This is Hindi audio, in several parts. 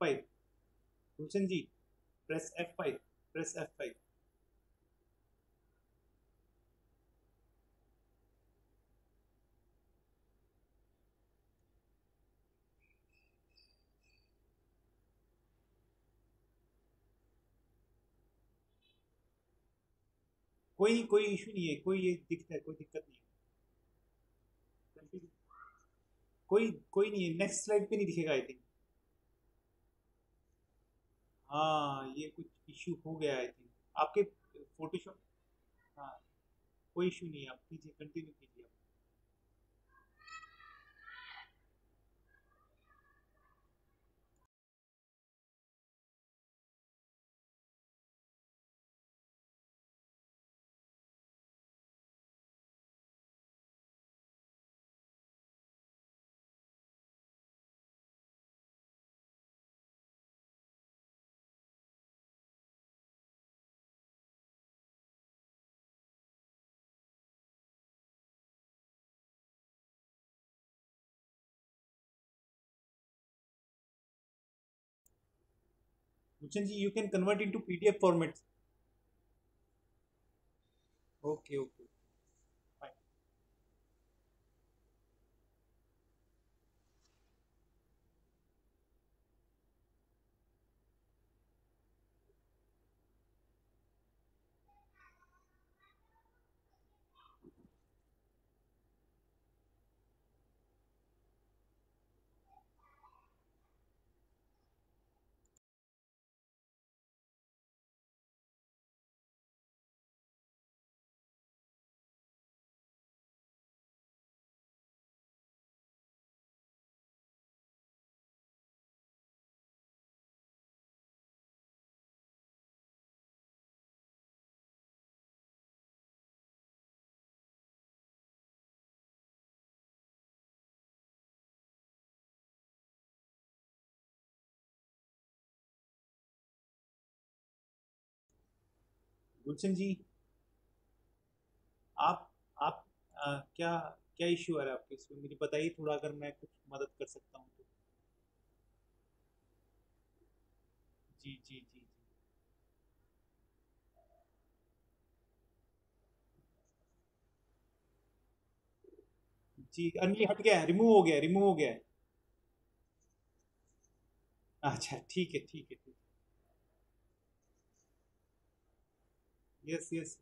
F5 गुलशन जी प्रेस F5 प्रेस F5 कोई कोई इशू नहीं है। कोई ये दिक्कत है, कोई दिक्कत नहीं है। कोई कोई नहीं है। नेक्स्ट स्लाइड पे नहीं दिखेगा आई थिंक हाँ ये कुछ इशू हो गया आई थिंक आपके फोटोशॉप हाँ कोई इशू नहीं है, आप कीजिए कंटिन्यू कीजिए ji, you can convert into PDF format. Okay, okay. गुलशन जी आप आप आ, क्या क्या इश्यू आ रहा है आपके इसमें? मुझे बताइए थोड़ा अगर मैं कुछ मदद कर सकता हूँ तो। जी जी जी जी। जी अनिल हट गया रिमूव हो गया रिमूव हो गया। अच्छा ठीक है ठीक है ठीक है। yes yes.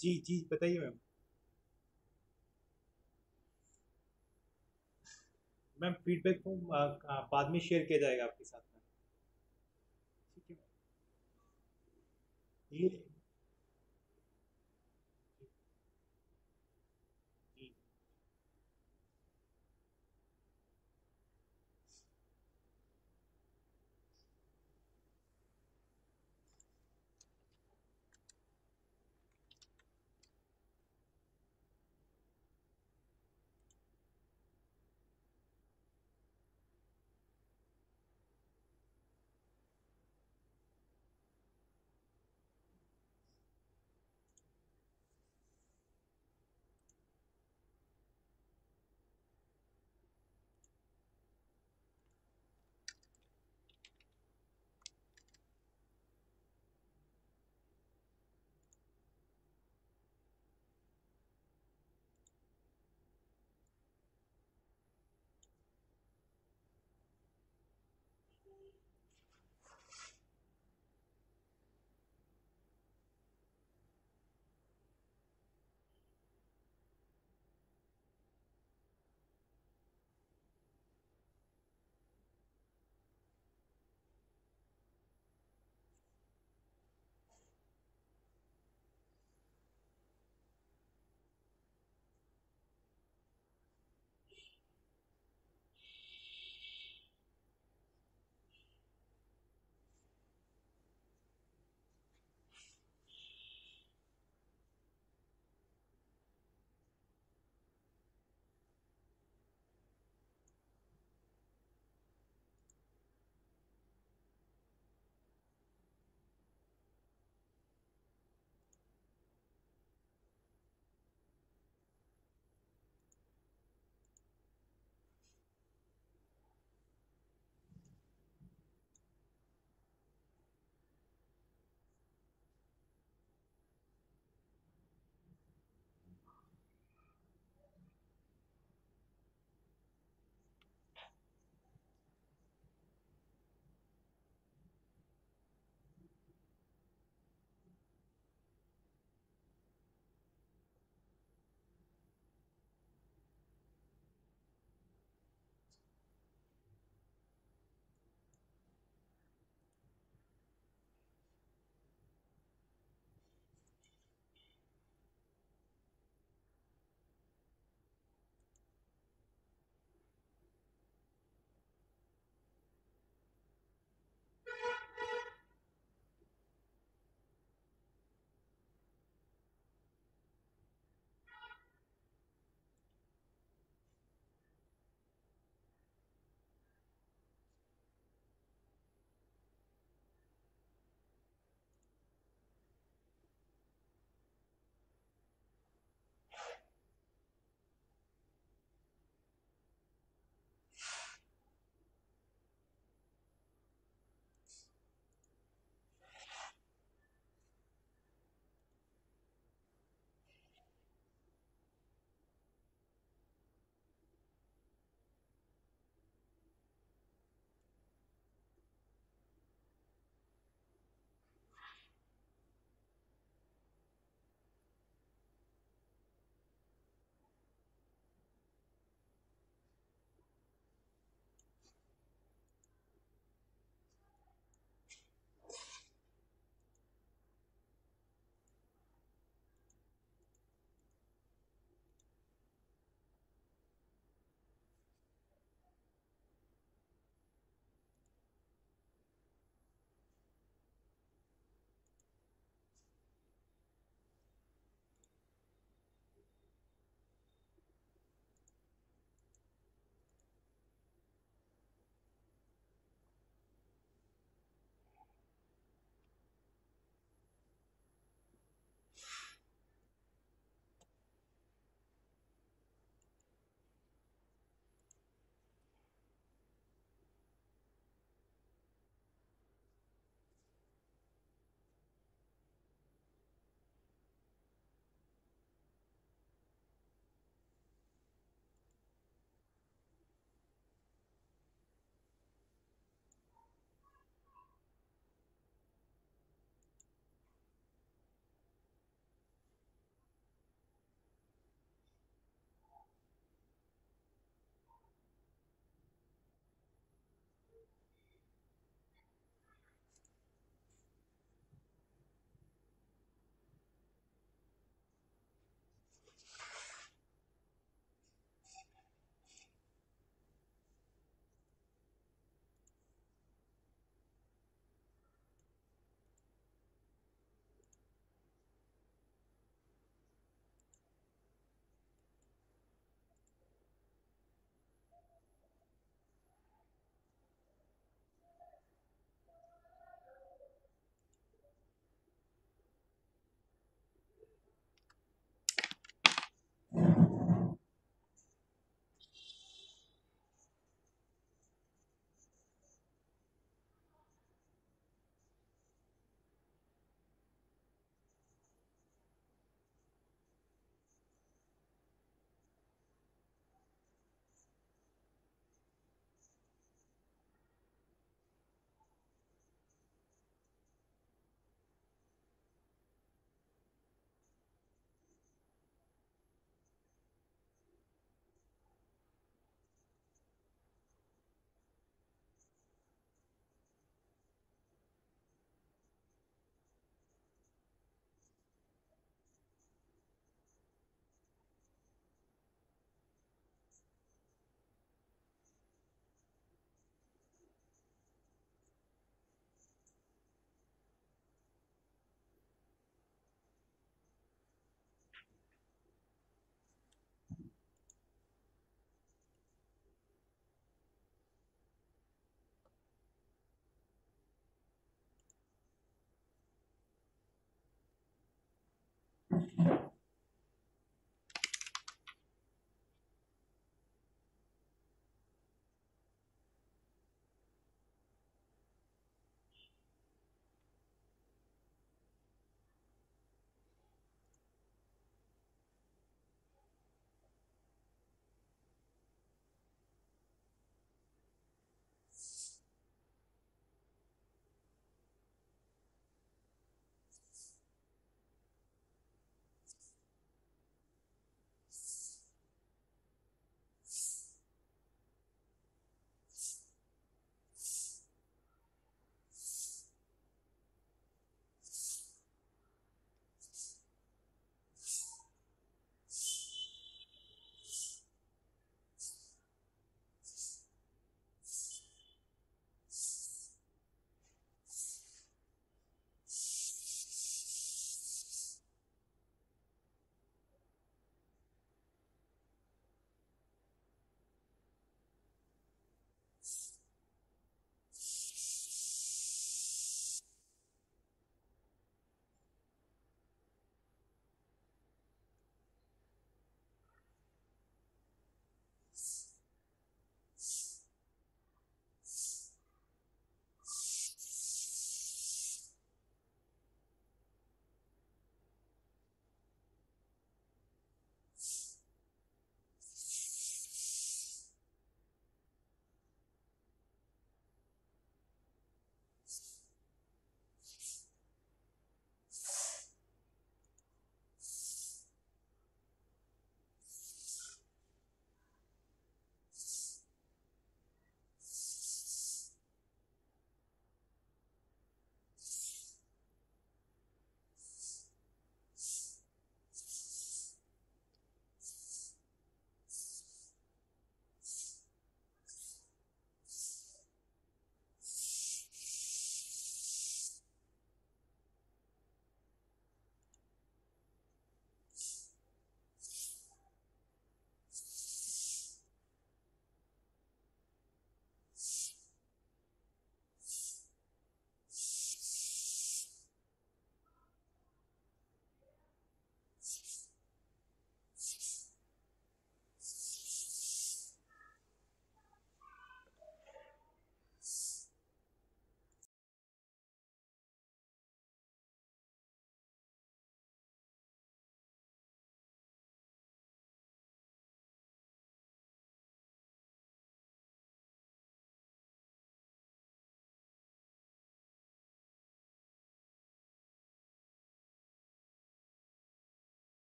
जी जी, बताइए मैम। मैम फीडबैक को बाद में शेयर किया जाएगा आपके साथ में। ठीक है मैम। ये